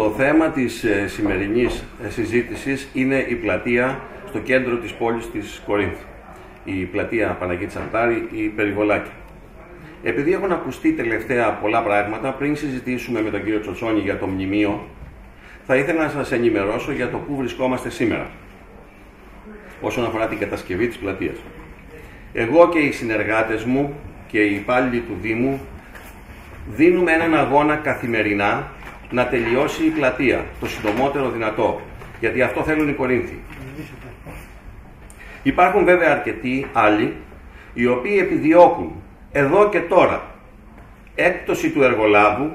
Το θέμα της ε, σημερινής ε, συζήτησης είναι η πλατεία στο κέντρο της πόλης της Κορίνθου. Η πλατεία Παναγίτης Τσαντάρη, η Περιβολάκη. Επειδή έχουν ακουστεί τελευταία πολλά πράγματα, πριν συζητήσουμε με τον κύριο Τσοτσόνη για το μνημείο, θα ήθελα να σας ενημερώσω για το πού βρισκόμαστε σήμερα, όσον αφορά την κατασκευή της πλατείας. Εγώ και οι συνεργάτες μου και οι υπάλληλοι του Δήμου δίνουμε έναν αγώνα καθημερινά να τελειώσει η πλατεία το συντομότερο δυνατό. Γιατί αυτό θέλουν οι Κορίνθοι. Υπάρχουν βέβαια αρκετοί άλλοι οι οποίοι επιδιώκουν εδώ και τώρα έκπτωση του εργολάβου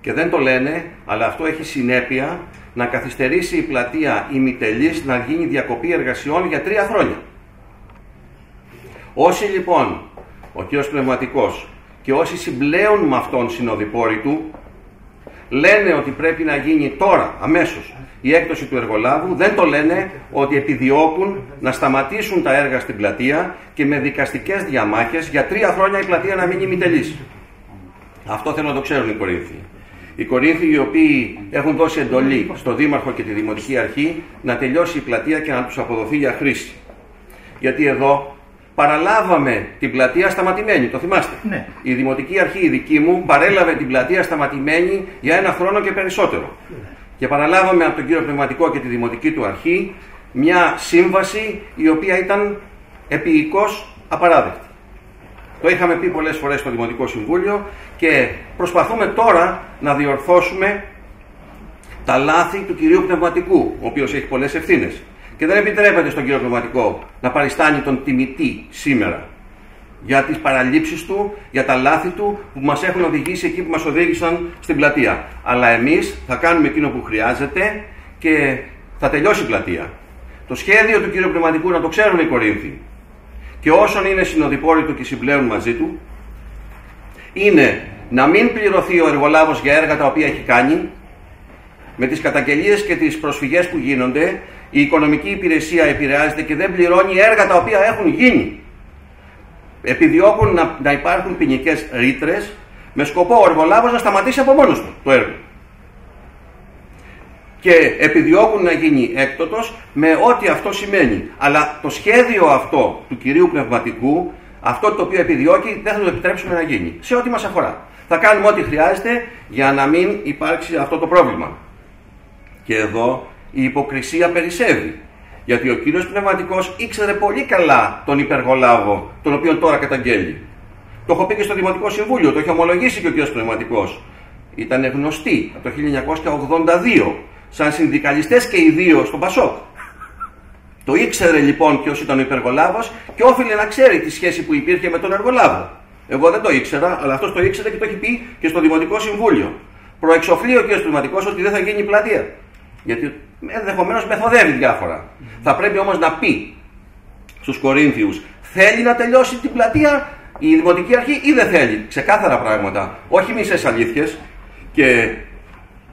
και δεν το λένε, αλλά αυτό έχει συνέπεια να καθυστερήσει η πλατεία ημιτελής να γίνει διακοπή εργασιών για τρία χρόνια. Όσοι λοιπόν, ο κ. Πνευματικός και όσοι συμπλέουν με αυτόν συνοδοιπόροι του, λένε ότι πρέπει να γίνει τώρα, αμέσως, η έκπτωση του εργολάβου, δεν το λένε ότι επιδιώκουν να σταματήσουν τα έργα στην πλατεία και με δικαστικές διαμάχες για τρία χρόνια η πλατεία να μείνει μητελής. Αυτό θέλω να το ξέρουν οι Κορίνθοι. Οι Κορίνθοι οι οποίοι έχουν δώσει εντολή στο Δήμαρχο και τη Δημοτική Αρχή να τελειώσει η πλατεία και να τους αποδοθεί για χρήση. Γιατί εδώ παραλάβαμε την πλατεία σταματημένη, το θυμάστε; Ναι. Η Δημοτική Αρχή, η δική μου, παρέλαβε την πλατεία σταματημένη για ένα χρόνο και περισσότερο. Και παραλάβαμε από τον κύριο Πνευματικό και τη Δημοτική του Αρχή μια σύμβαση η οποία ήταν επίοικος απαράδεκτη. Το είχαμε πει πολλές φορές στο Δημοτικό Συμβούλιο και προσπαθούμε τώρα να διορθώσουμε τα λάθη του κυρίου Πνευματικού, ο οποίος έχει πολλές ευθύνες. Και δεν επιτρέπεται στον κύριο Πνευματικό να παριστάνει τον τιμητή σήμερα για τις παραλήψεις του, για τα λάθη του που μας έχουν οδηγήσει εκεί που μας οδήγησαν στην πλατεία. Αλλά εμείς θα κάνουμε εκείνο που χρειάζεται και θα τελειώσει η πλατεία. Το σχέδιο του κύριου Πνευματικού να το ξέρουν οι Κορίνθοι και όσων είναι συνοδοιπόροι του και συμπλέουν μαζί του είναι να μην πληρωθεί ο εργολάβος για έργα τα οποία έχει κάνει με τις καταγγελίες και τις προσφυγές που γίνονται η οικονομική υπηρεσία επηρεάζεται και δεν πληρώνει έργα τα οποία έχουν γίνει. Επιδιώκουν να, να υπάρχουν ποινικές ρήτρες με σκοπό ο εργολάβος να σταματήσει από μόνος του το έργο. Και επιδιώκουν να γίνει έκτοτος με ό,τι αυτό σημαίνει. Αλλά το σχέδιο αυτό του κυρίου πνευματικού, αυτό το οποίο επιδιώκει, δεν θα το επιτρέψουμε να γίνει. Σε ό,τι μας αφορά. Θα κάνουμε ό,τι χρειάζεται για να μην υπάρξει αυτό το πρόβλημα. Και εδώ η υποκρισία περισσεύει. Γιατί ο κύριος Πνευματικός ήξερε πολύ καλά τον υπεργολάβο, τον οποίο τώρα καταγγέλει. Το έχω πει και στο Δημοτικό Συμβούλιο, το έχει ομολογήσει και ο κύριος Πνευματικός. Ήταν γνωστοί από το 1982, σαν συνδικαλιστές και οι δύο στον Πασόκ. Το ήξερε λοιπόν ποιος ήταν ο υπεργολάβος και όφιλε να ξέρει τη σχέση που υπήρχε με τον εργολάβο. Εγώ δεν το ήξερα, αλλά αυτός το ήξερε και το έχει πει και στο Δημοτικό Συμβούλιο. Προεξοφλεί ο κ. Πνευματικός ότι δεν θα γίνει πλατεία. Γιατί ενδεχομένως μεθοδεύει διάφορα. Θα πρέπει όμως να πει στους Κορίνθιους, θέλει να τελειώσει την πλατεία η Δημοτική Αρχή ή δεν θέλει; Ξεκάθαρα πράγματα. Όχι μισέ αλήθειες. Και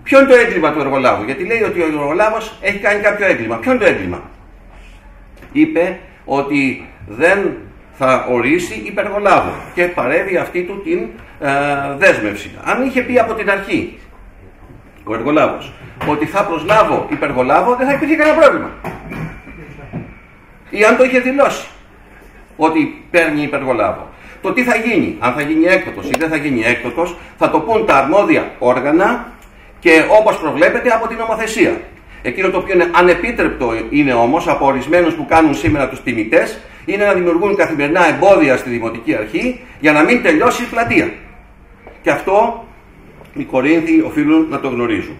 ποιο είναι το έγκλημα του εργολάβου; Γιατί λέει ότι ο εργολάβος έχει κάνει κάποιο έγκλημα. Ποιο είναι το έγκλημα; Είπε ότι δεν θα ορίσει υπεργολάβο και παρέβει αυτή του την ε, δέσμευση. Αν είχε πει από την αρχή ο εργολάβος ότι θα προσλάβω υπεργολάβο, δεν θα υπήρχε κανένα πρόβλημα. Ή αν το είχε δηλώσει ότι παίρνει υπεργολάβο. Το τι θα γίνει, αν θα γίνει έκτοτος ή δεν θα γίνει έκτοτος, θα το πούν τα αρμόδια όργανα και όπως προβλέπεται από την νομοθεσία. Εκείνο το οποίο είναι ανεπίτρεπτο είναι όμως από ορισμένους που κάνουν σήμερα τους τιμητές, είναι να δημιουργούν καθημερινά εμπόδια στη Δημοτική Αρχή για να μην τελειώσει η πλατεία. Και αυτό οι Κορίνθοι οφείλουν να το γνωρίζουν.